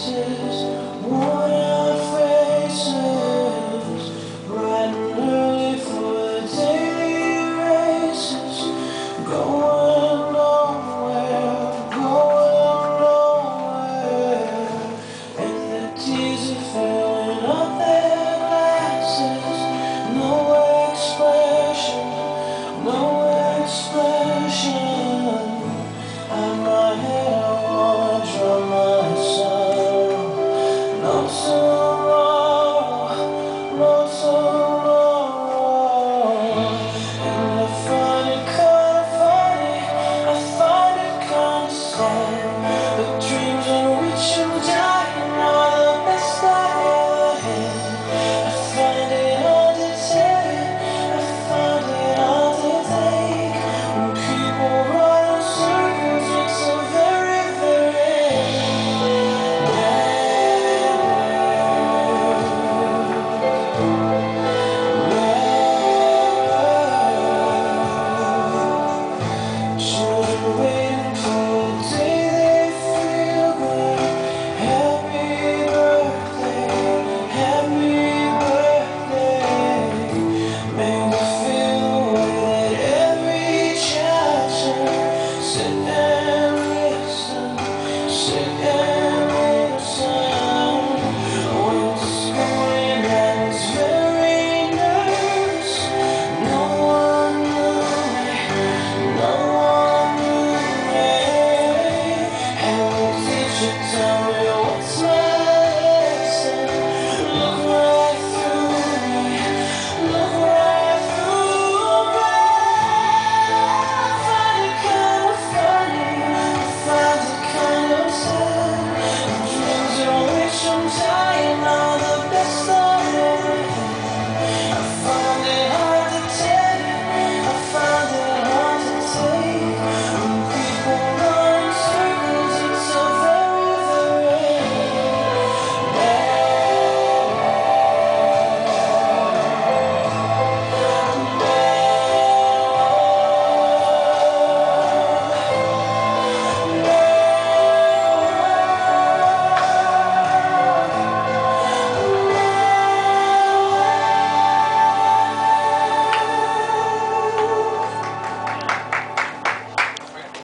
Jesus. song. so